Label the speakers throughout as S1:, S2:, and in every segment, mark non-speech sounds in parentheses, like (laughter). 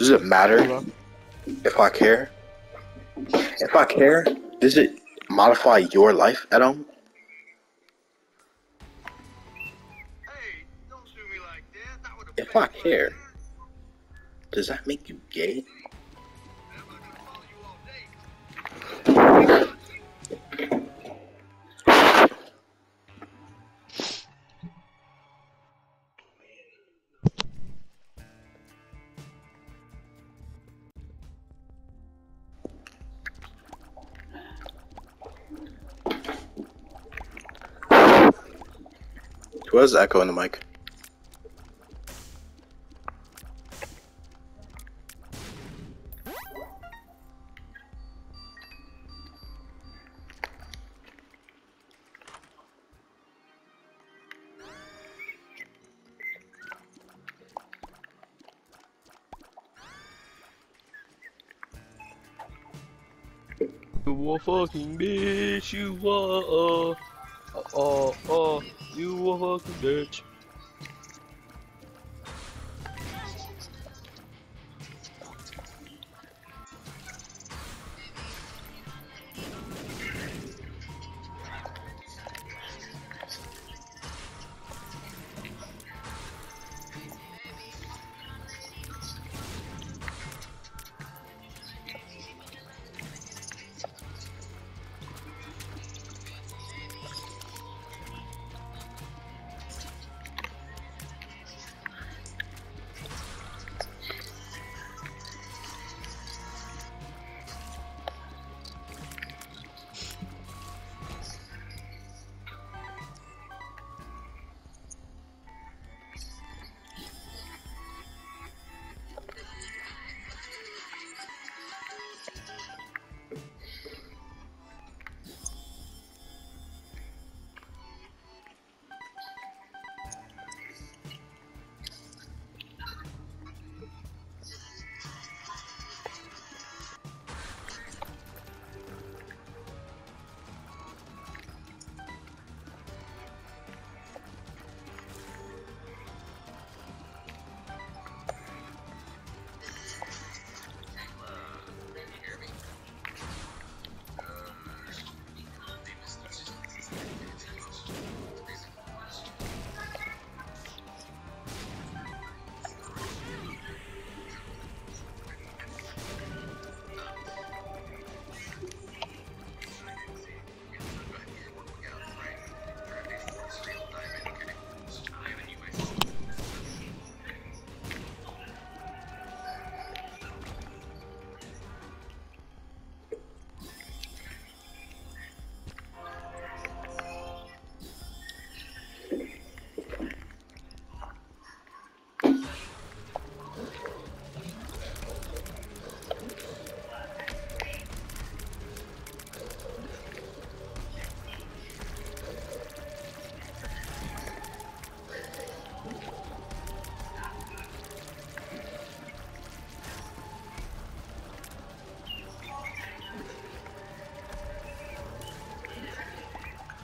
S1: Does it matter if I care? If I care, does it modify your life at all?
S2: Hey, don't do me like that. That would've
S1: If I care, does that make you gay? Who has echo in the mic?
S3: You a fucking bitch, you are. Uh, uh, uh, you a fucking bitch.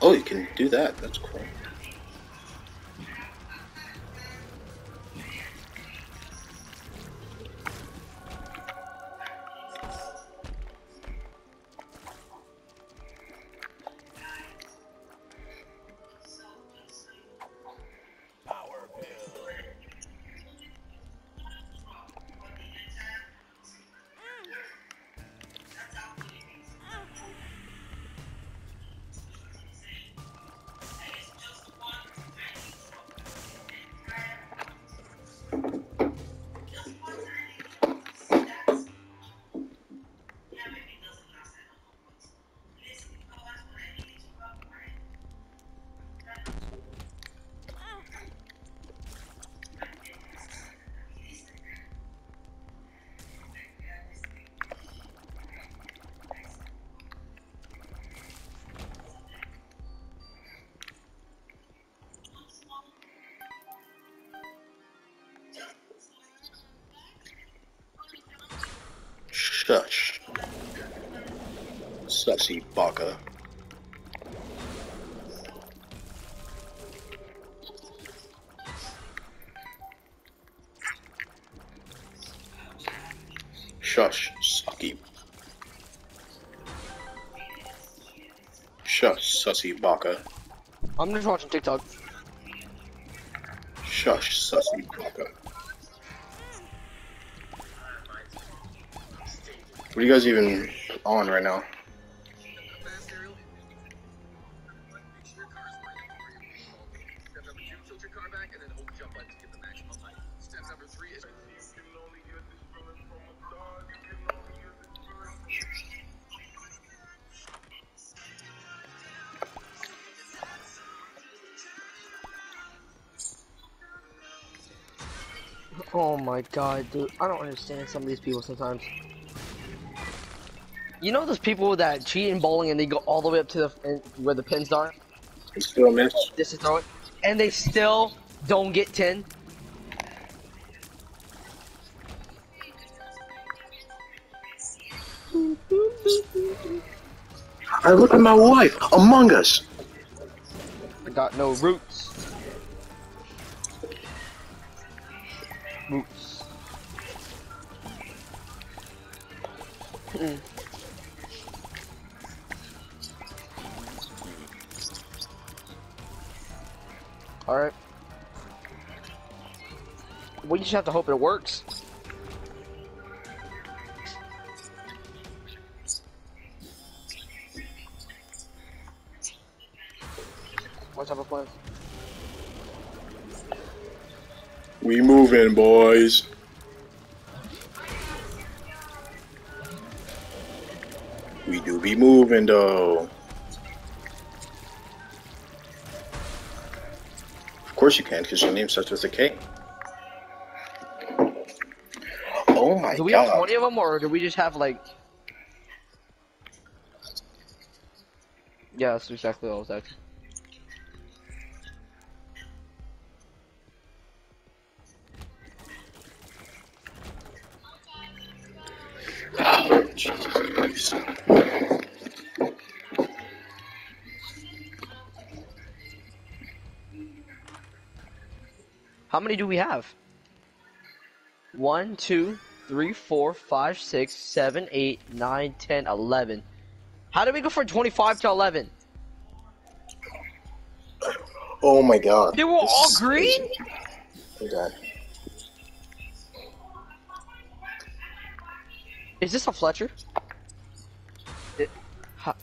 S1: Oh, you can do that. That's cool. Sussy baka.
S3: I'm just watching TikTok.
S1: Shush, sussy baka. What are you guys even on right now?
S3: Oh my god, dude. I don't understand some of these people sometimes. You know those people that cheat in bowling and they go all the way up to the where the pins are
S1: still miss?
S3: just to throw it, and they still don't get 10?
S1: I look at my wife, Among Us.
S3: I got no. Roots. Mm. Alright. We just have to hope it works. What type of plans?
S1: We moving, boys. We do be moving, though. Of course you can, because your name starts with a K. Oh my god.
S3: Do we have 20 of them, or do we just have like? Yeah, that's exactly what I was asking.
S1: Oh, Jesus
S3: How many do we have? One, two, three, four, five, six, seven, eight, nine, ten, eleven. How did we go from 25 to 11?
S1: Oh my god.
S3: They were
S1: This
S3: all green?
S1: Oh crazy. Okay.
S3: Is this a Fletcher? It, ha-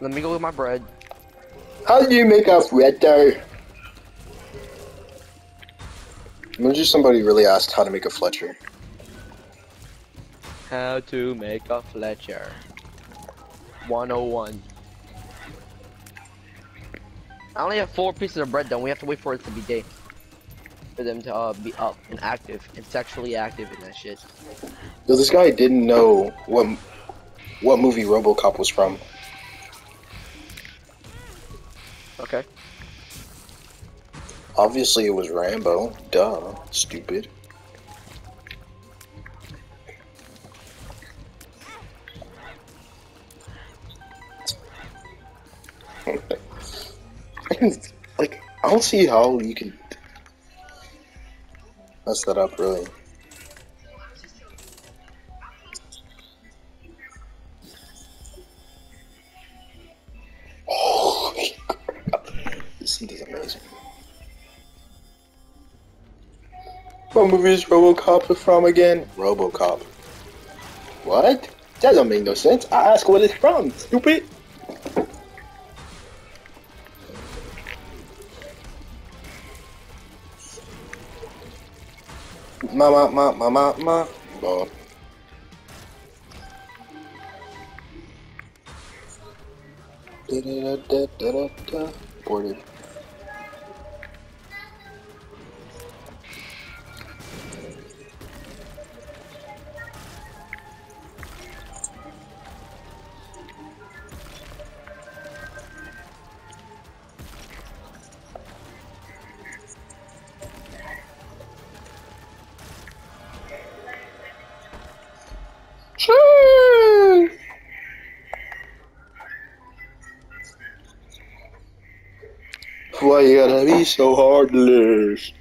S3: Let me go with my bread.
S1: How do you make a Fletcher? Imagine somebody really asked how to make a Fletcher.
S3: How to make a Fletcher. 101. I only have four pieces of bread though. We have to wait for it to be day. For them to uh, be up and active and sexually active in that shit.
S1: Yo, this guy didn't know what what movie RoboCop was from.
S3: Okay.
S1: Obviously, it was Rambo. Duh, stupid. (laughs) like, I don't see how you can mess that up, really. Seat is amazing. What movie is RoboCop from again? RoboCop. What? That don't make no sense. I ask what it's from, stupid. Ma ma ma ma ma ma. Oh. Da da da da da da. Boarded. Why you gotta be so heartless?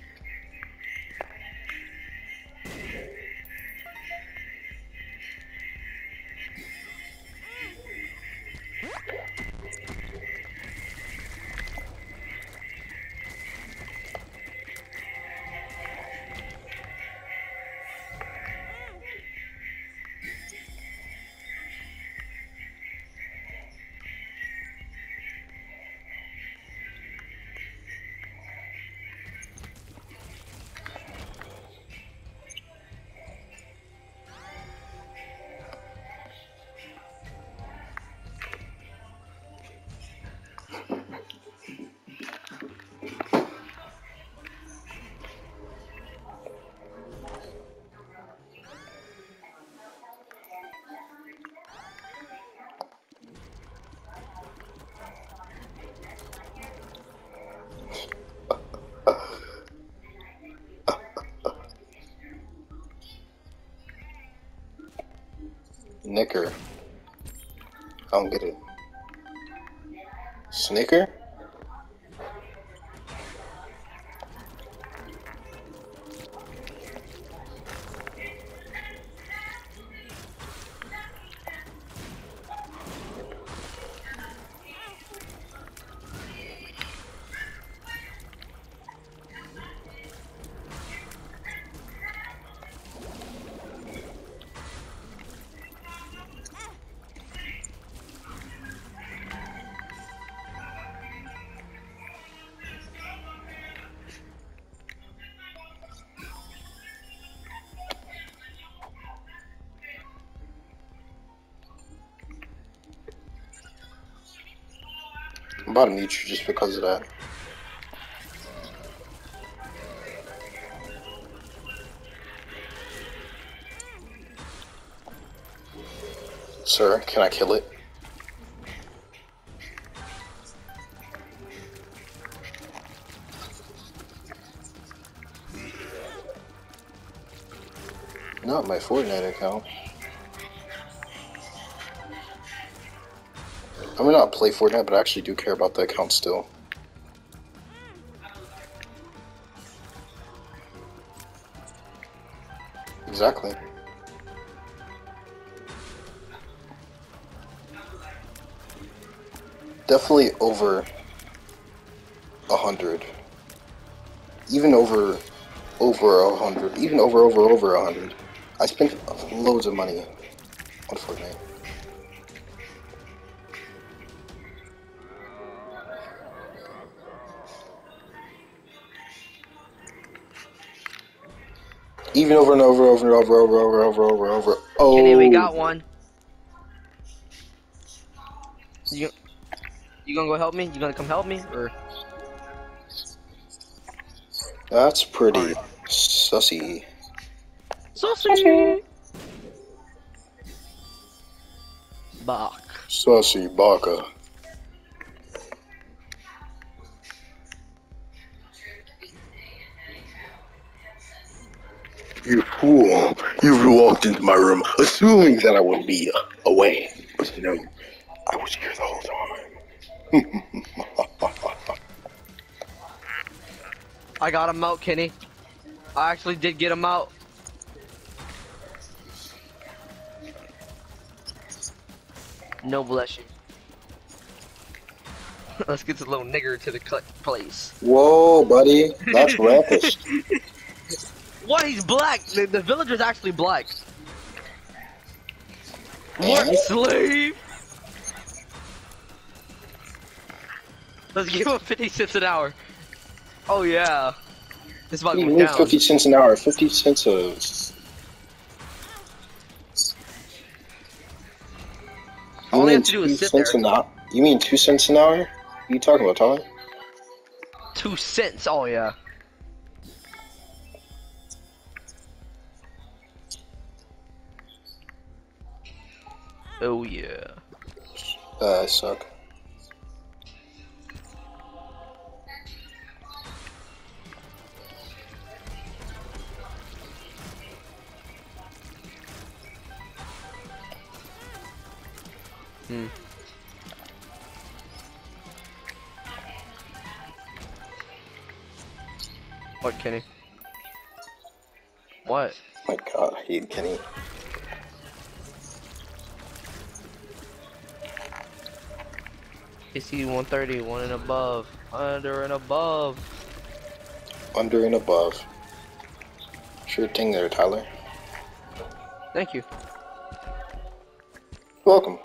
S1: Snicker. I don't get it. Snicker? To mute you just because of that. Sir, can I kill it? Not my Fortnite account. I mean, not play Fortnite, but I actually do care about the account still. Exactly. Definitely over a hundred. Even over, over a hundred. Even over, over, over a hundred. I spent loads of money over and over, over over, over, over, over. Oh,
S3: Kenny, we got one. You, you gonna go help me? You gonna come help me? Or
S1: That's pretty sussy.
S3: Saucy. Bach.
S1: Sussy baka. You fool! You walked into my room assuming that I would be away. But you know, I was here the whole time. (laughs)
S3: I got him out, Kenny. I actually did get him out. No bless you. (laughs) Let's get this little nigger to the cut place.
S1: Whoa, buddy. That's rapist. (laughs)
S3: What? He's black. The, the villager's actually black. What slave? Let's give him 50 cents an hour. Oh yeah. This
S1: You
S3: go down.
S1: 50 cents an hour. 50 cents a...
S3: All
S1: You
S3: have to do is
S1: two
S3: sit
S1: cents
S3: there.
S1: an hour? You mean two cents an hour? What are you talking about, Tommy?
S3: Two cents. Oh yeah. Oh yeah.
S1: Uh, I suck.
S3: Hmm. What, Kenny? What?
S1: My god, I hate Kenny.
S3: AC 130, one and above, under and above.
S1: Under and above. Sure thing there, Tyler.
S3: Thank you.
S1: Welcome.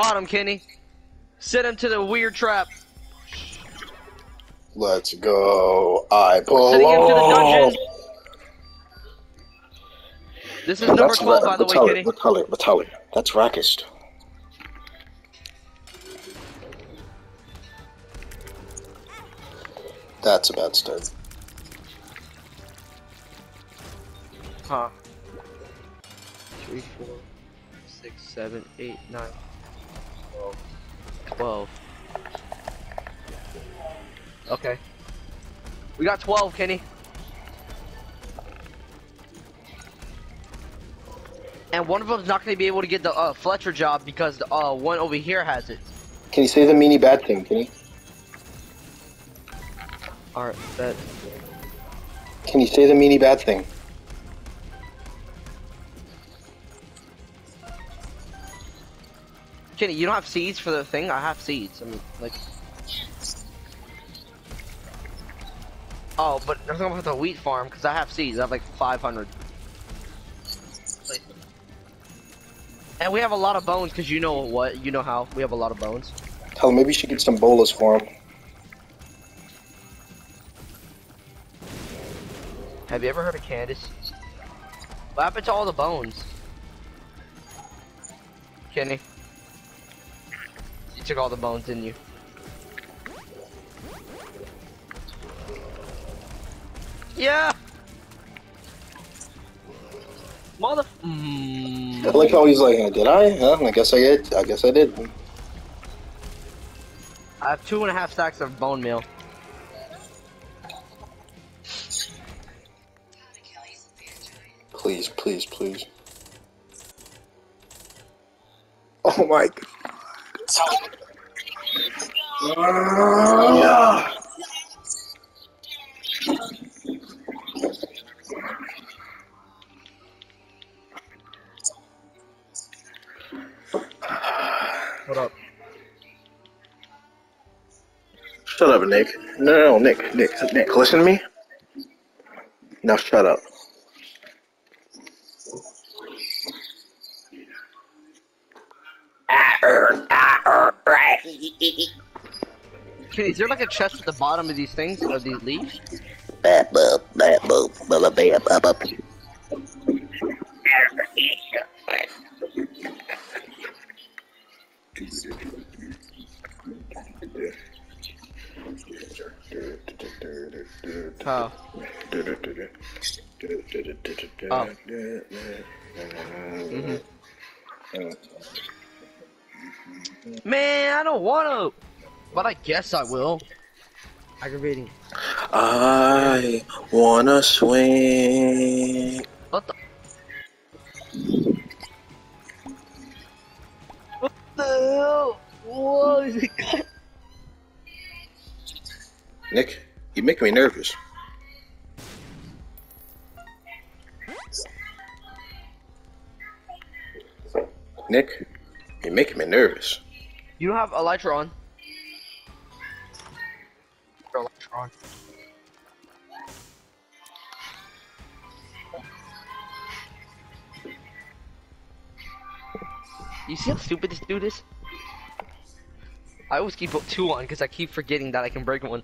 S3: Got him, Kenny. Set him to the weird trap.
S1: Let's go. I pull
S3: Sending him to the dungeon. This is number
S1: That's
S3: 12, by the way, Kenny.
S1: but Tyler, that's Rackist. That's a bad start.
S3: Huh. Three, four, six, seven, eight, nine, twelve. Twelve. Okay. We got twelve, Kenny. And one of them's not going to be able to get the uh, Fletcher job because the uh, one over here has it.
S1: Can you say the meanie bad thing? Can you?
S3: Alright, bet.
S1: Can you say the meanie bad thing?
S3: Kenny, you don't have seeds for the thing? I have seeds. I mean, like. Oh, but I'm talking about the wheat farm because I have seeds. I have like 500. And we have a lot of bones because you know what? You know how? We have a lot of bones.
S1: Tell him maybe you should get some bolas for him.
S3: Have you ever heard of Candace? What happened to all the bones? Kenny. Took all the bones, didn't you? Yeah! Mother. Mm.
S1: I like how he's like, did I? Huh? I guess I did. I guess I did.
S3: I have two and a half stacks of bone meal.
S1: Please, please, please. Oh my god. Ah.
S3: What up?
S1: Shut up, Nick. No, no, no, Nick, Nick, Nick, listen to me. Now shut up.
S3: Kenny, (laughs) is there like a chest at the bottom of these things, of these leaves? Oh. Oh. Mhm. Man, I don't wanna, but I guess I will. Aggravating.
S1: I wanna swing.
S3: What the? What the hell? What is it?
S1: Nick, you make me nervous. Nick, you're making me nervous.
S3: You don't have Elytra on. See how stupid this dude is? I always keep two on because I keep forgetting that I can break one.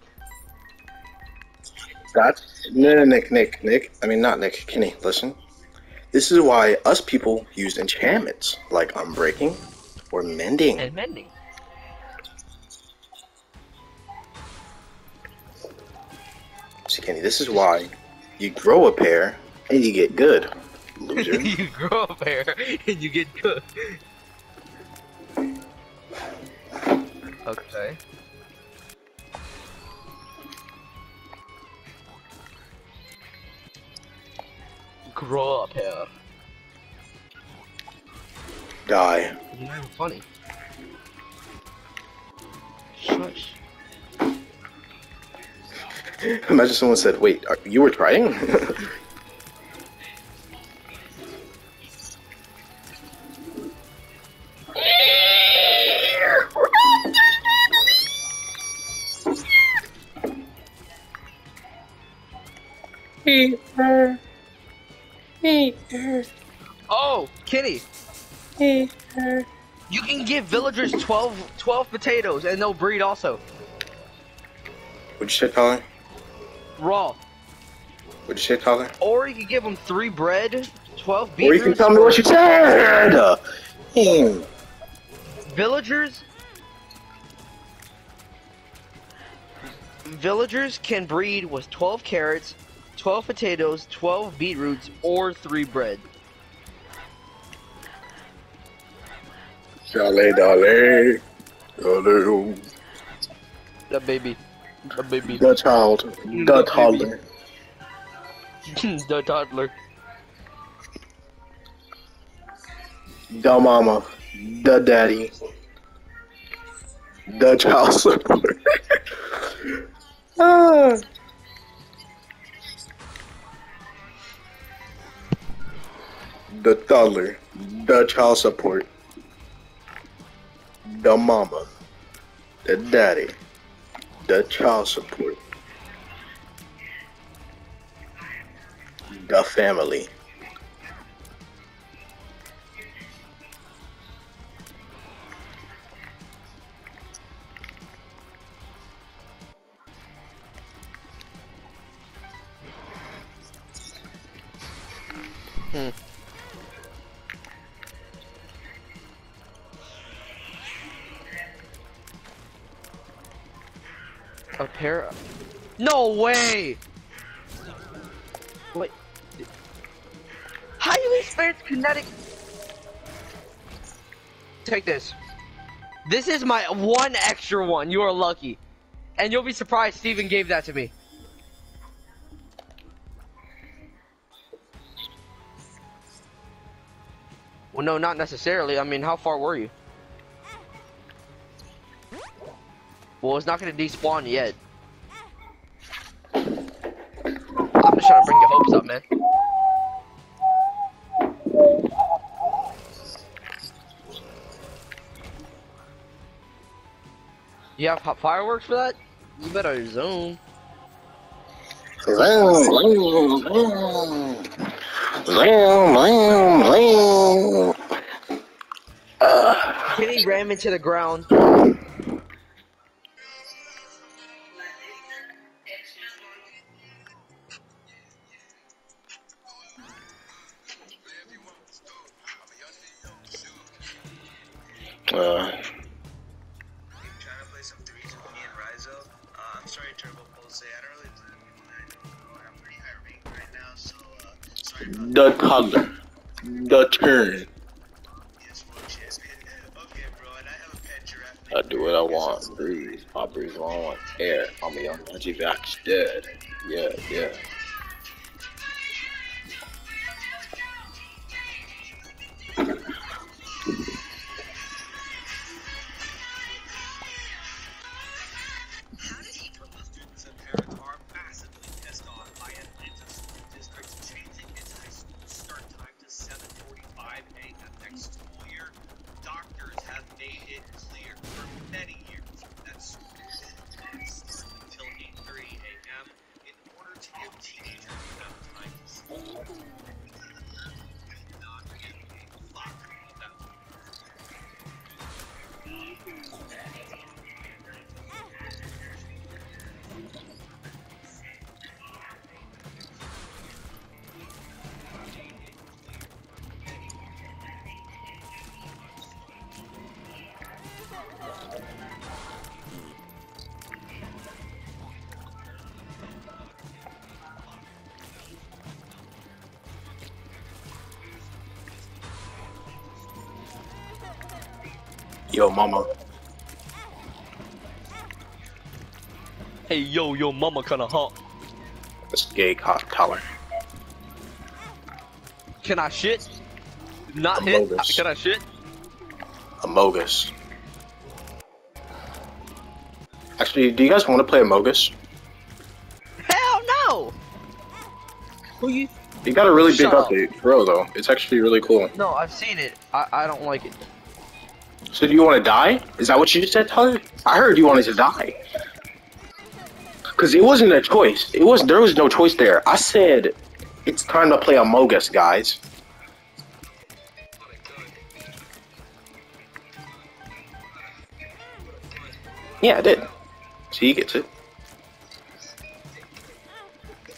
S1: That's no, no, Nick, Nick, Nick. I mean, not Nick. Kenny, listen. This is why us people use enchantments like unbreaking or mending.
S3: And mending.
S1: See, Kenny, this is why you grow a pair and you get good, loser. (laughs)
S3: you grow a pair and you get good. Okay. Grow up here.
S1: Die.
S3: You're not even funny. Shush.
S1: Imagine someone said, "Wait, you were trying?" (laughs)
S3: villagers 12, 12 potatoes and they'll breed also.
S1: What'd you say, Tyler?
S3: Raw.
S1: What'd you say, Tyler?
S3: Or you can give them 3 bread, 12
S1: Or you can tell me what you said. Hmm.
S3: Villagers villagers can breed with 12 carrots, 12 potatoes, 12 beetroots, or 3 bread.
S1: Dale, dale. Dale.
S3: The baby. The baby.
S1: The child. The toddler. (laughs)
S3: the toddler.
S1: The mama. The daddy. The child support. (laughs) ah. The toddler. The child support. The mama. The daddy. The child support. The family. Hmm.
S3: A pair of... No way! Wait. Highly spent kinetic... Take this. This is my one extra one. You are lucky. And you'll be surprised Steven gave that to me. Well, no, not necessarily. I mean, how far were you? Well, it's not gonna despawn yet. I'm just trying to bring your hopes up, man. You have hot fireworks for that? You better zoom.
S1: Zoom, zoom, zoom. Vroom, vroom, vroom.
S3: Kenny ram into the ground.
S1: Yo, mama.
S3: Hey, yo, yo, mama kinda hot.
S1: This gay cock toddler.
S3: Can I shit? Not hit?
S1: Amogus.
S3: Can I shit?
S1: Amogus. Actually, do you guys want to play Amogus?
S3: Hell no! Who you?
S1: You got a really big
S3: Shut up.
S1: update, for real though. It's actually really cool.
S3: No, I've seen it. I, I don't like it.
S1: So do you want to die? Is that what you just said, Tyler? I heard you wanted to die. Cause it wasn't a choice. It was there was no choice there. I said it's time to play Amogus, guys. Yeah, I did. So he gets it.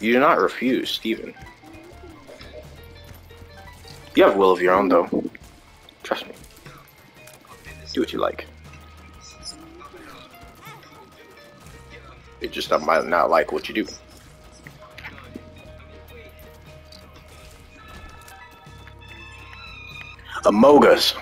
S1: You do not refuse, Steven. You have will of your own, though. What you like. It just I might not like what you do. Amogus.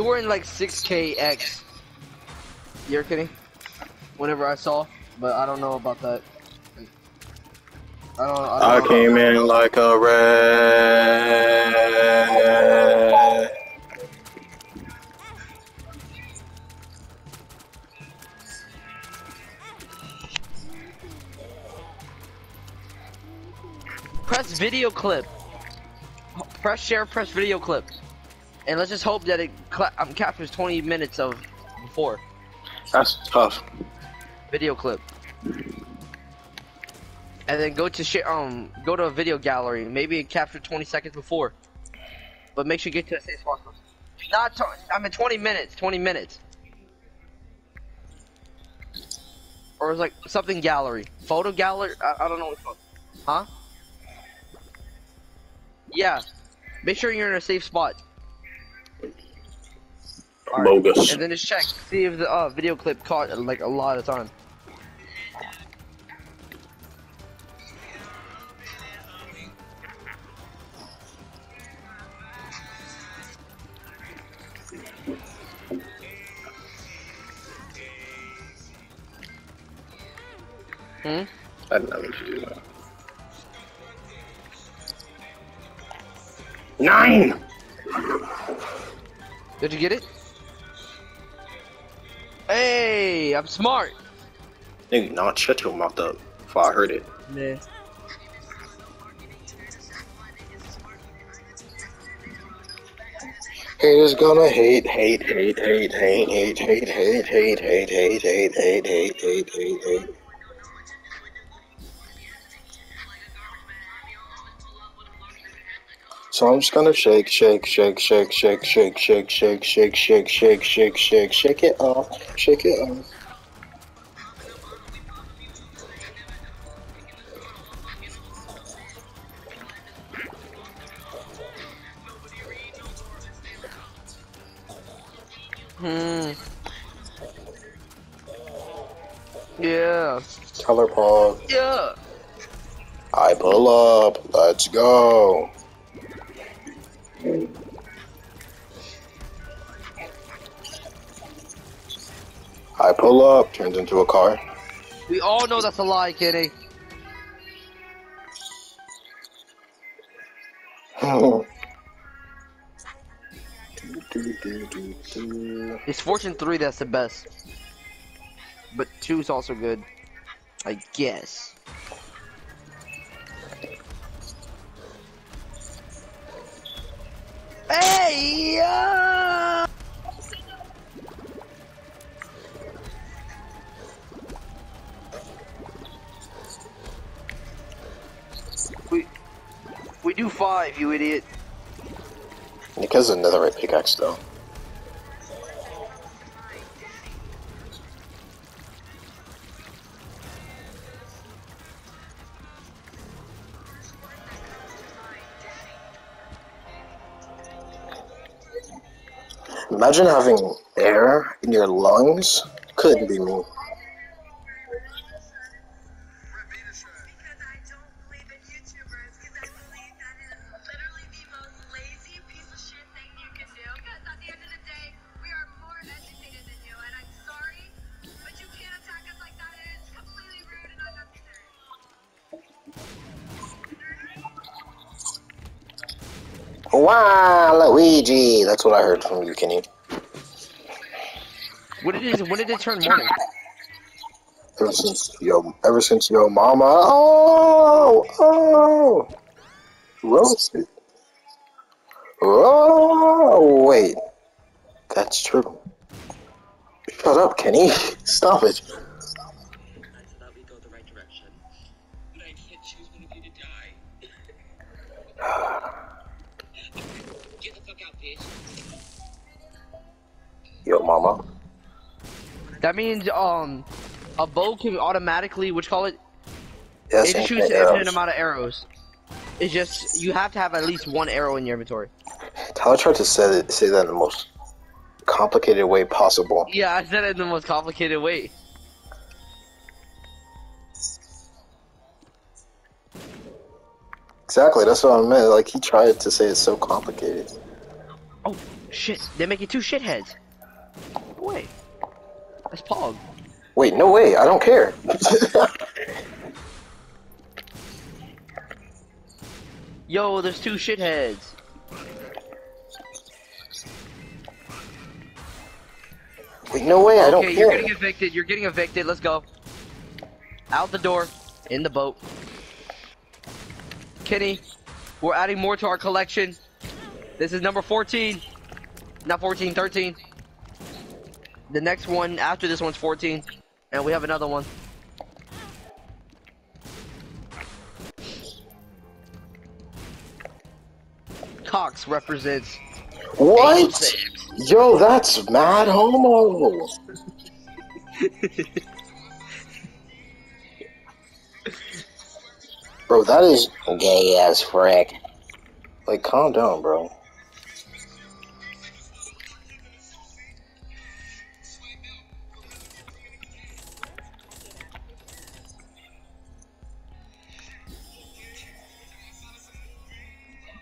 S3: You were in like 6KX. You're kidding? Whenever I saw, but I don't know about that. I don't. I,
S1: I
S3: don't
S1: came in like a rat.
S3: Press video clip. Press share. Press video clip. And let's just hope that it cla- um, captures 20 minutes of before
S1: That's tough.
S3: video clip. And then go to share. Um, go to a video gallery. Maybe capture 20 seconds before. But make sure you get to the same spot. Not. T- I mean 20 minutes. 20 minutes. Or it's like something gallery, photo gallery. I, I don't know what. Huh? Yeah. Make sure you're in a safe spot.
S1: Bogus.
S3: And then just check, see if the uh, video clip caught like a lot of time. Hmm?
S1: I didn't know to do that. Nine!
S3: Did you get it? Hey, I'm smart.
S1: Nigga, not shut your mouth up before I heard it.
S3: Yeah.
S1: Haters gonna hate, hate, hate, hate, hate, hate, hate, hate, hate, hate, hate, hate, hate, hate, hate, hate, hate, So I'm just gonna shake, shake, shake, shake, shake, shake, shake, shake, shake, shake, shake, shake, shake, shake it off, shake it off.
S3: Hmm. Yeah.
S1: Color pog.
S3: Yeah.
S1: I pull up. Let's go. I pull up. Turns into a car.
S3: We all know that's a lie, Kenny. (laughs) It's Fortune 3 that's the best. But 2 is also good. I guess. Yeah! We we do five, you idiot.
S1: Nick has another right pickaxe though. Imagine having air in your lungs. Couldn't be me. That's what I heard from you, Kenny.
S3: What it is? When did it turn morning?
S1: Ever since yo, ever since yo mama. Oh, oh, roasted. Oh, wait, that's true. Shut up, Kenny. (laughs) Stop it. Mama.
S3: That means um, a bow can automatically, which call it,
S1: Yes,
S3: it shoots an infinite amount of arrows. It's just you have to have at least one arrow in your inventory.
S1: Tyler tried to say, it, say that in the most complicated way possible.
S3: Yeah, I said it in the most complicated way.
S1: Exactly, that's what I meant. Like he tried to say it's so complicated.
S3: Oh shit! They're making two shitheads. No way. That's Pog.
S1: Wait, no way. I don't care. (laughs)
S3: Yo, there's two shitheads.
S1: Wait, no way. I don't
S3: okay, you're getting evicted. You're getting evicted. Let's go. Out the door. In the boat. Kenny, we're adding more to our collection. This is number 14. Not 14, 13. The next one after this one's 14. And we have another one. Cox represents
S1: What? Yo, that's mad homo. (laughs) bro, that is gay as frick. Like, calm down, bro.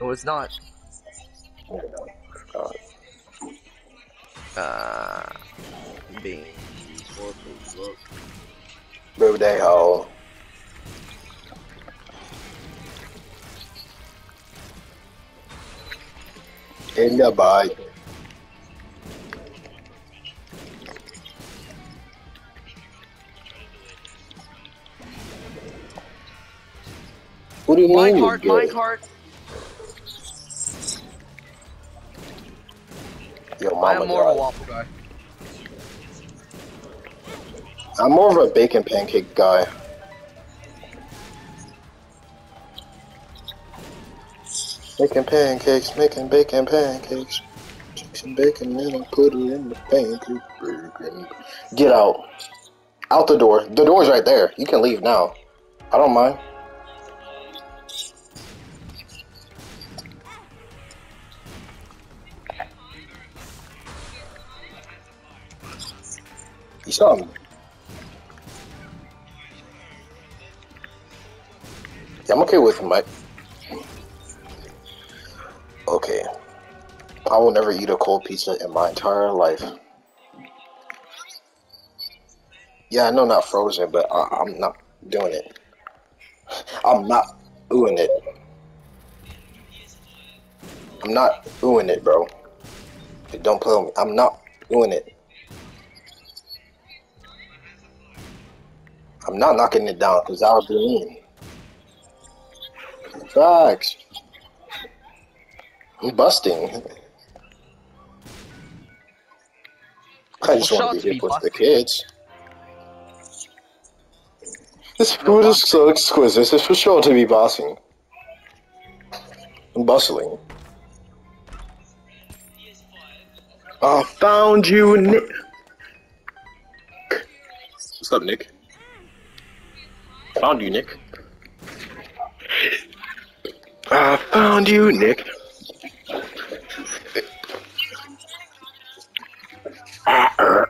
S3: No, it's not.
S1: God.
S3: Uh, being.
S1: Bro, they hoe. In the bike. What do you mean?
S3: Minecart, minecart.
S1: Mama
S3: am more of a waffle guy.
S1: I'm more of a bacon pancake guy. Making pancakes, making bacon pancakes. Take some bacon and I'll put it in the pancake. Get out. Out the door. The door's right there. You can leave now. I don't mind. Saw me. Yeah, I'm okay with Mike. Okay. I will never eat a cold pizza in my entire life. Yeah, I know not frozen, but I, I'm not doing it. I'm not doing it. I'm not doing it, bro. Don't play with me. I'm not doing it. I'm not knocking it down because that would be mean. Facts. I'm busting. I just want to be hip with the kids. This food is so exquisite. This is for sure to be bossing. I'm bustling. I found you, Nick. What's up, Nick? Found you, Nick. I found you, Nick.
S2: As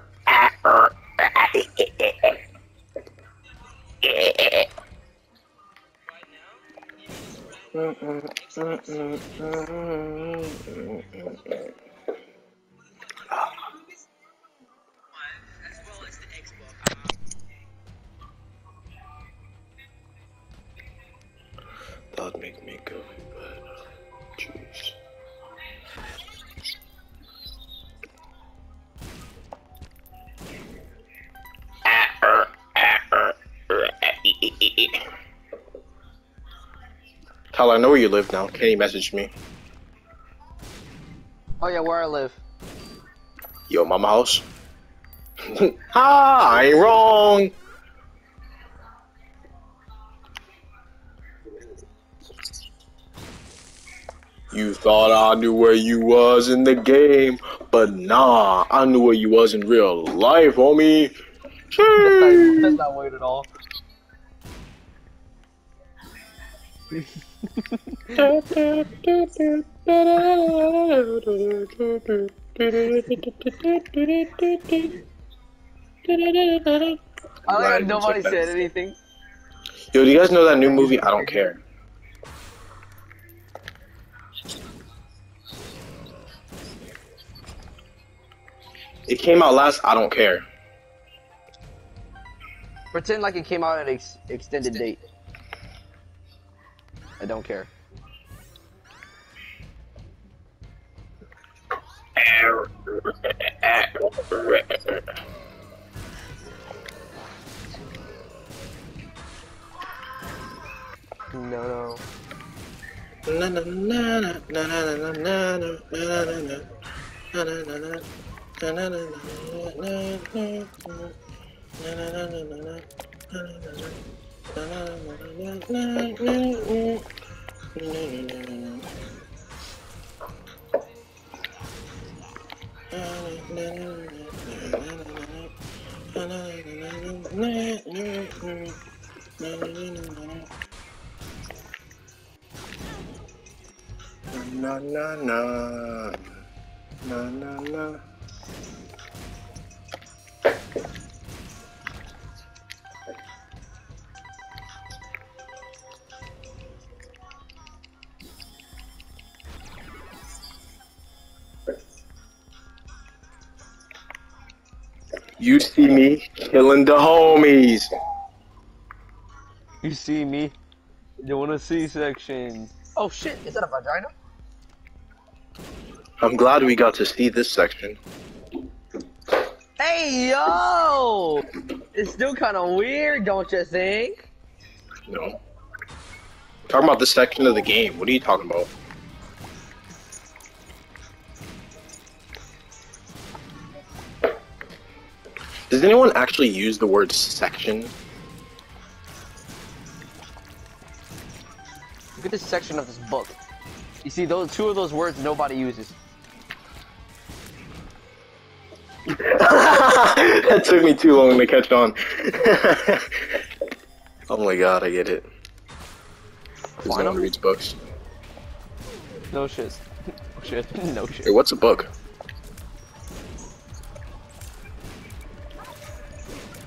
S2: (laughs)
S1: about making me go, but uh, jeez. Kyle, I know where you live now. Can you message me?
S3: Oh yeah, where I live.
S1: Yo, mama house. (laughs) ah, I ain't wrong. You thought I knew where you was in the game, but nah, I knew where you was in real life, homie.
S3: That's not, that's not weird at all. I like nobody said anything.
S1: Yo, do you guys know that new movie? I don't care. It came out last. I don't care.
S3: Pretend like it came out at ex extended date. I don't care. No, no.
S1: Na na na na na na na na na na na na na na. Na na na na. Na na na you see me killing the homies.
S3: You see me doing a C-section. Oh shit, is that a vagina?
S1: I'm glad we got to see this section.
S3: Hey yo! It's still kind of weird, don't you think?
S1: No. Talking about this section of the game. What are you talking about? Does anyone actually use the word section?
S3: Look at this section of this book. You see, those two of those words nobody uses. (laughs)
S1: that took me too long to catch on. (laughs) oh my god, I get it. Because no one
S3: Final?
S1: reads books.
S3: No shit. No (laughs) shit. No shit.
S1: Hey, what's a book?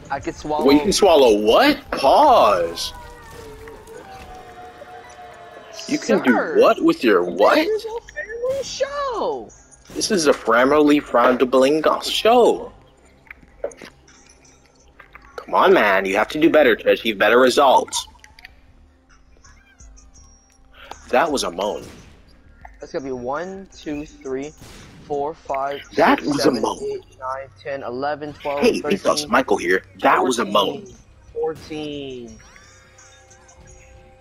S3: I could swallow.
S1: Well, you can swallow what? Pause. You can
S3: Sir,
S1: do what with your what?
S3: This is a family show.
S1: This is a family friendly show. Come on, man. You have to do better to achieve better results. That was a moan.
S3: That's gonna be one, two, three, four, five,
S1: That was a moan.
S3: eight, nine, 10, 11, 12,
S1: Hey,
S3: 13,
S1: Vsauce Michael here. That was a moan.
S3: 14.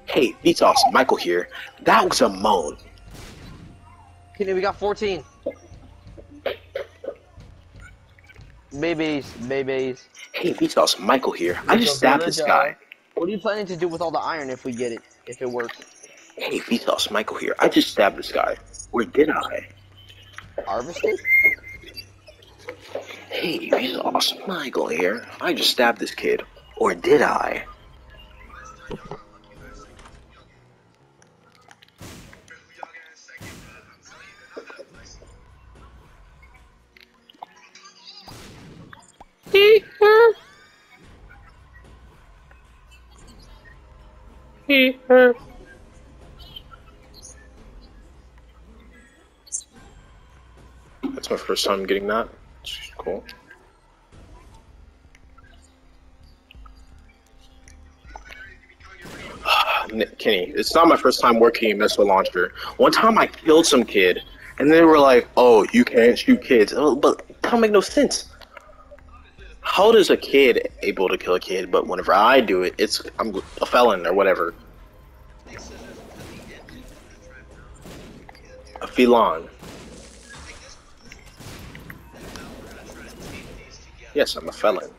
S1: Hey, Vsauce Michael here. That was a moan.
S3: Okay, we got 14. Babies, babies.
S1: Hey, Vsauce Michael here. I just stabbed this guy.
S3: What are you planning to do with all the iron if we get it? If it works?
S1: Hey, Vsauce Michael here. I just stabbed this guy. Or did I?
S3: Harvested?
S1: Hey, Vsauce Michael here. I just stabbed this kid. Or did I? That's my first time getting that. It's cool. (sighs) Kenny, it's not my first time working a missile launcher. One time I killed some kid, and they were like, "Oh, you can't shoot kids," oh, but that don't make no sense. How does a kid able to kill a kid, but whenever I do it, it's I'm a felon or whatever,
S2: be long.
S1: Yes, I'm a felon.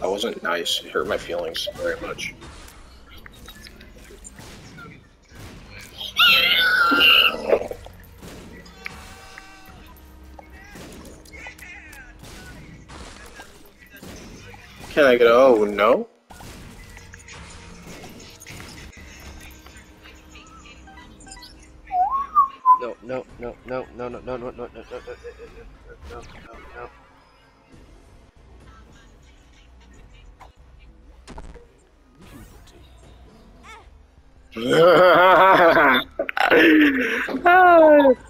S1: That wasn't nice. It hurt my feelings very much. Can I get a oh no?
S3: No, no, no, no, no, no, no, no, no, no, no, no, no, no, no, no.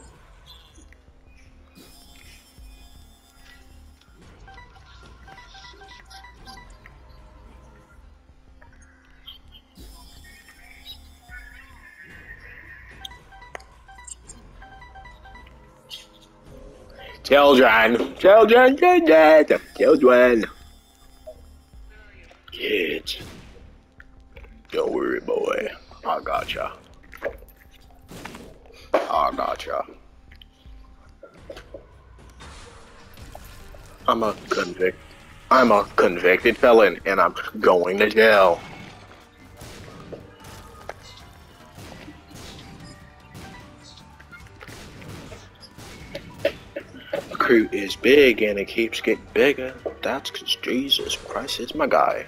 S1: Children, children, children, children. Kids. Don't worry, boy. I gotcha. I gotcha. I'm a convict. I'm a convicted felon, and I'm going to jail. Crew is big and it keeps getting bigger. That's because Jesus Christ is my guy.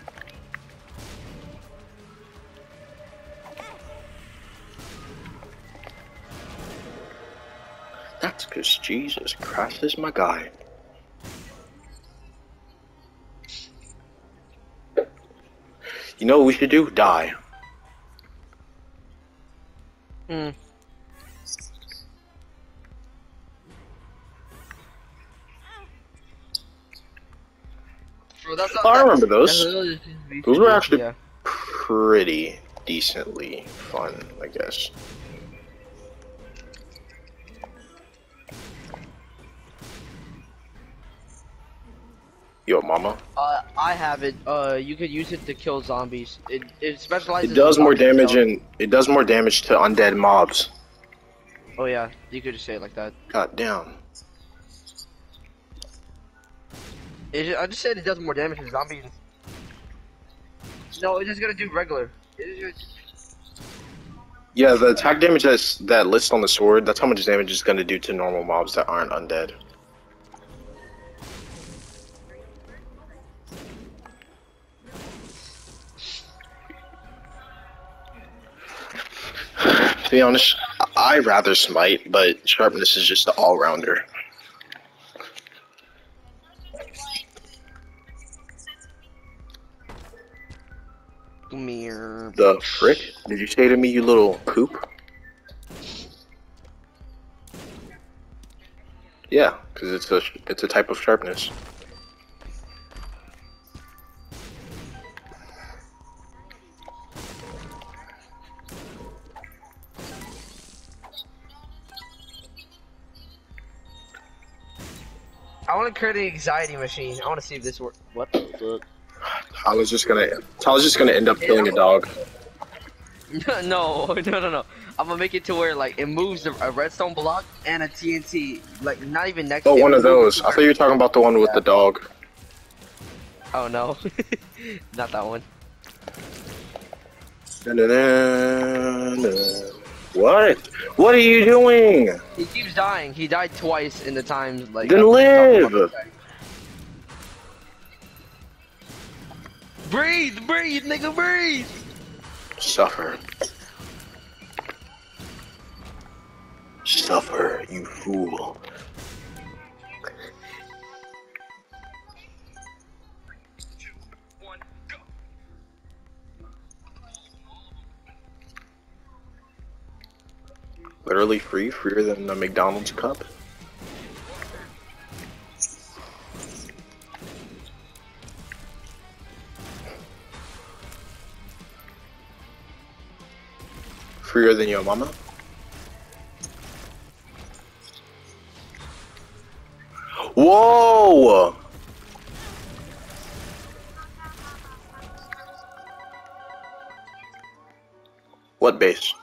S1: That's because Jesus Christ is my guy. You know what we should do? Die.
S3: Hmm. That's not,
S1: I remember those. Those were actually-
S3: yeah.
S1: Pretty decently fun, I guess. Yo, mama.
S3: Uh, I have it. Uh, you could use it to kill zombies. It it specializes.
S1: It does
S3: in
S1: more damage and it does more damage to undead mobs.
S3: Oh yeah, you could just say it like that.
S1: God damn.
S3: I just said it does more damage to zombies. No, it's just gonna do regular.
S1: Yeah, the attack damage that's that list on the sword, that's how much damage it's gonna do to normal mobs that aren't undead. (sighs) To be honest, I rather smite, but sharpness is just the all rounder.
S3: Come here.
S1: The frick? Did you say to me, you little poop? Yeah, because it's a it's a type of sharpness.
S3: I want to create an anxiety machine. I want to see if this works. What the fuck?
S1: I was just gonna I was just gonna end up killing a dog. (laughs) (laughs)
S3: no, no, no, no. I'm gonna make it to where like it moves a, redstone block and a TNT, like not even next.
S1: Oh,
S3: it
S1: one of those. I thought you were talking about the one with the dog.
S3: Oh no, (laughs) not that one.
S1: What? What are you doing?
S3: He keeps dying. He died twice in the times like.
S1: Then live.
S3: Breathe, breathe, nigga, breathe.
S1: Suffer. Suffer, you fool. Literally free, freer than the McDonald's cup. than your mama? Whoa! What base?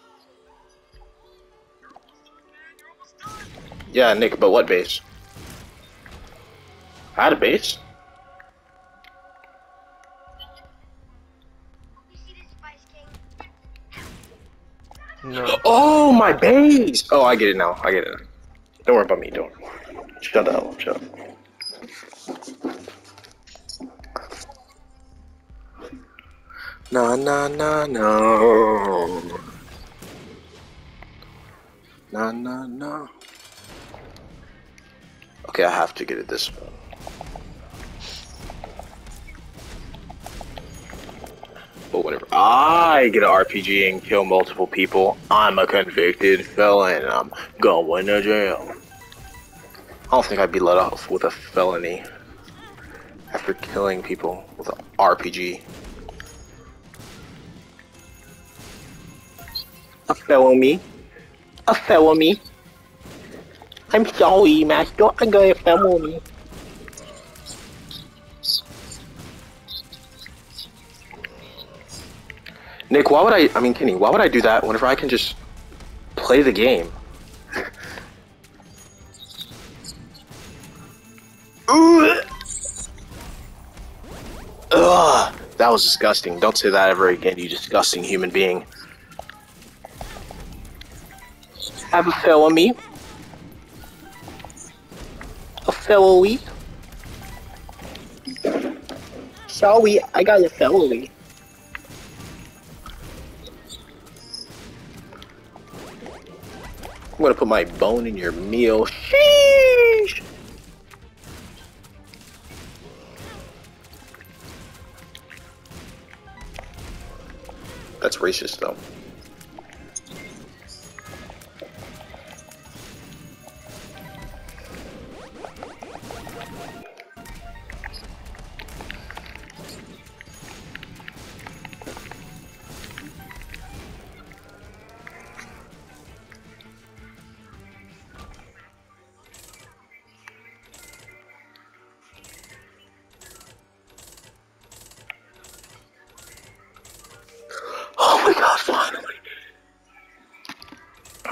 S1: Yeah, Nick, but what base? I had a base? Oh, my base! Oh, I get it now. I get it. Don't worry about me. Don't. Shut the hell up. Shut up. Na na na no. Na na na. Okay, I have to get it this way. But whatever. I get an RPG and kill multiple people. I'm a convicted felon. I'm going to jail. I don't think I'd be let off with a felony after killing people with an RPG. A felony. A felony. I'm sorry, master. I got a felony. Nick, why would I? I mean, Kenny, why would I do that whenever I can just play the game? Ugh. (laughs) Ugh, that was disgusting. Don't say that ever again, you disgusting human being. Have a fellow me. A fellow we. Shall we? I got a fellow felony. I'm gonna put my bone in your meal. Sheesh. That's racist, though.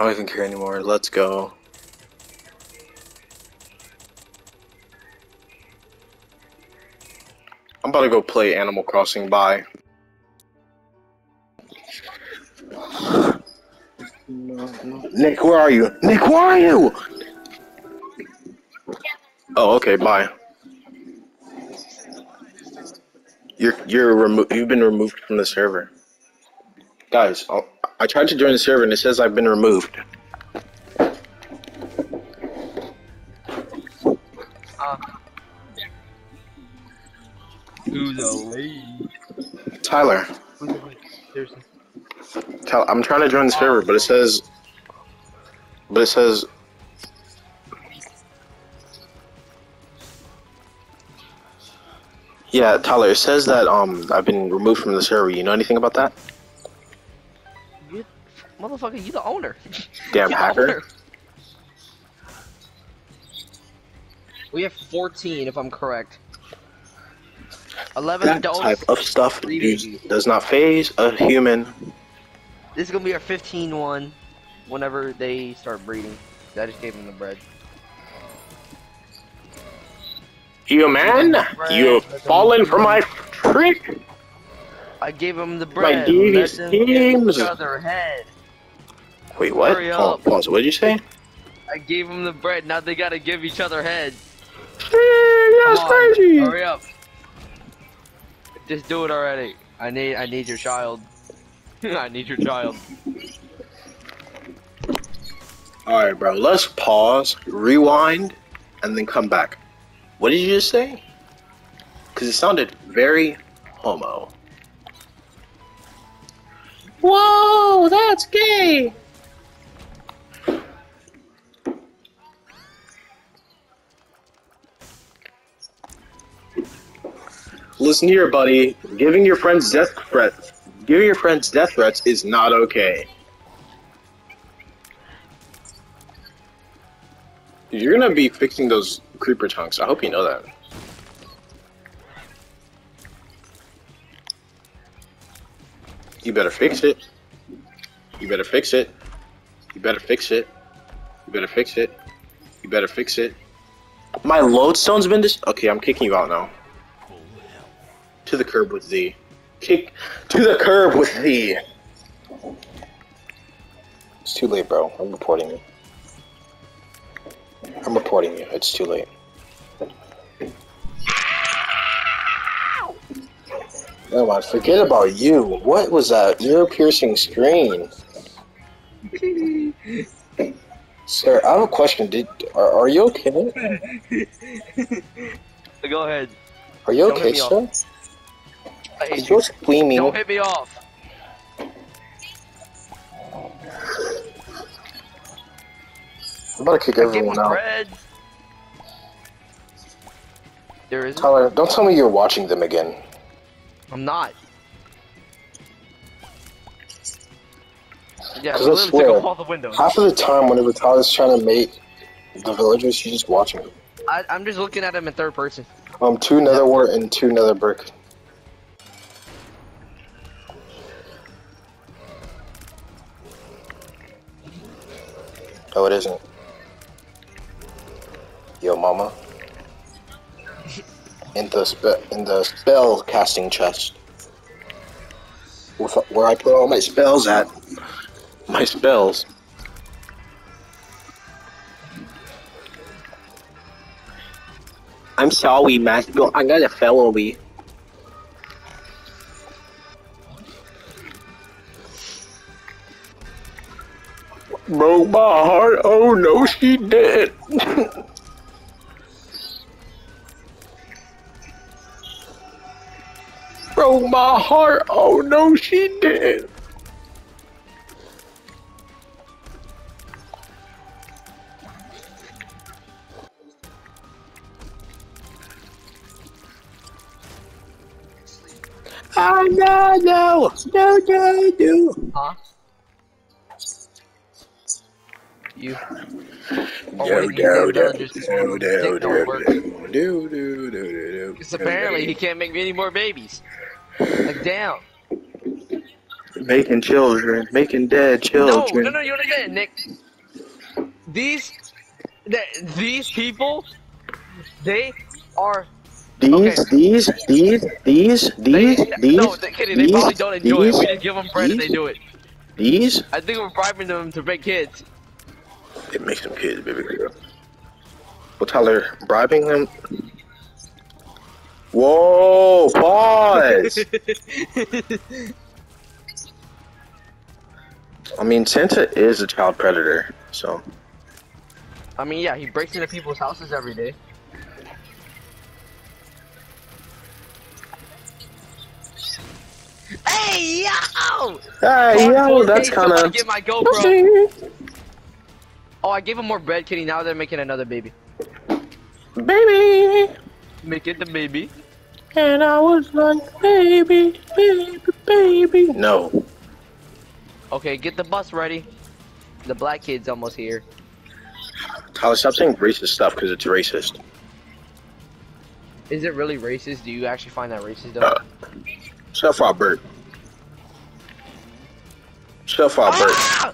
S1: I don't even care anymore. Let's go. I'm about to go play Animal Crossing. Bye. Nick, where are you? Nick, where are you? Oh, okay. Bye. You're you're remo- You've been removed from the server. Guys, i I tried to join the server and it says I've been removed.
S3: Uh, who's?
S1: Tyler. Tyler, I'm trying to join the server, but it says, but it says, yeah, Tyler, it says that um I've been removed from the server. You know anything about that?
S3: You, motherfucker, you the owner. (laughs)
S1: Damn
S3: You
S1: hacker.
S3: owner. We have 14, if I'm correct. 11
S1: That
S3: adults.
S1: type of stuff does, not phase a human.
S3: This is gonna be our 15 one whenever they start breeding. I just gave them the bread.
S1: Human, you have fallen for my trick.
S3: I gave them the bread.
S1: devious
S3: Let them
S1: schemes.
S3: each other head.
S1: Wait, what?
S3: Hurry up.
S1: pause. What did you say?
S3: I gave them the bread. Now they gotta give each other head.
S1: That's
S3: Come on,
S1: crazy.
S3: Hurry up. Just do it already. I need I need your child. (laughs) I need your child.
S1: All right, bro. Let's pause, rewind, and then come back. What did you just say? Because it sounded very homo. Whoa, that's gay. Listen here, buddy. Giving your friends death threats, giving your friends death threats is not okay. You're gonna be fixing those creeper chunks. I hope you know that. You better fix it. You better fix it. You better fix it. You better fix it. You better fix it. My lodestone's been dis- Okay, I'm kicking you out now. To the curb with thee. Kick to the curb with thee. It's too late, bro. I'm reporting you. I'm reporting you. It's too late. Oh my, forget about you. What was that ear piercing scream? Sir, I have a question. Did are, are you okay? (laughs)
S3: Go ahead.
S1: Are you
S3: Don't
S1: okay, sir?
S3: I
S1: Is
S3: you.
S1: screaming?
S3: Don't hit me off.
S1: I'm about to kick
S3: I
S1: everyone out.
S3: bread. There is.
S1: Tyler, don't tell me you're watching them again.
S3: I'm not. Yeah,
S1: I swear,
S3: all the windows.
S1: Half of the time, whenever Tyler's trying to make the villagers, she's just watching them.
S3: I, I'm just looking at him in third person.
S1: Um, two nether wart and two nether brick. Oh, it isn't. Yo, mama. In the spe- in the spell casting chest, where I put all my spells at. My spells. I'm sorry, Master. I got a fellowy. My heart. Oh no, she did. Broke my heart. Oh no, she did. Oh no, no, no, no, no.
S3: Huh? You. Oh,
S1: Do,
S3: wait,
S1: do, do, do, do,
S3: don't
S1: do, do, do, do, do, do.
S3: Because apparently he can't make me any more babies. Like, damn.
S1: Making children, making dead children.
S3: no, no, no, you understand, Nick. These, th- these people, they are.
S1: These,
S3: okay.
S1: these, these, these,
S3: They,
S1: these, these,
S3: no, they, kidding. They
S1: these,
S3: probably don't enjoy
S1: these,
S3: it. We just give them bread and they do it.
S1: these.
S3: I think we're bribing them to make kids.
S1: It makes them kids, baby girl. Well, Tyler, bribing them. Whoa! Pause. (laughs) I mean, Santa is a child predator, so
S3: I mean, yeah, he breaks into people's houses every day. Hey yo!
S1: hey, yo, that's kinda.
S3: Get my GoPro. Oh, I gave him more bread, Kenny. Now they're making another baby.
S1: Baby,
S3: Make it the baby.
S1: and I was like, baby, baby, baby. No,
S3: Okay, get the bus ready. The black kid's almost here.
S1: Tyler, stop saying racist stuff because it's racist.
S3: Is it really racist? Do you actually find that racist though?
S1: Uh, Shut up, Bert. Shut up, Bert.
S3: Ah! Ah!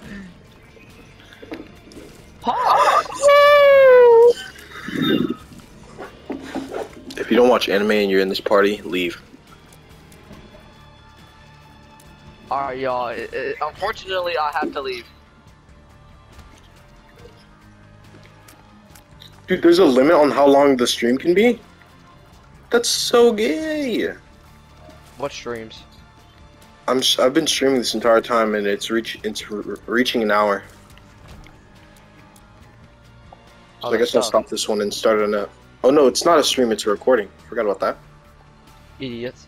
S1: If you don't watch anime and you're in this party, leave.
S3: Alright, y'all. It- it- Unfortunately, I have to leave.
S1: Dude, there's a limit on how long the stream can be? That's so gay.
S3: What streams?
S1: I'm s- I've been streaming this entire time and it's reach it's re- reaching an hour. So I guess I'll stop this one and start it up. Oh no, it's not a stream, it's a recording. Forgot about that.
S3: Idiots.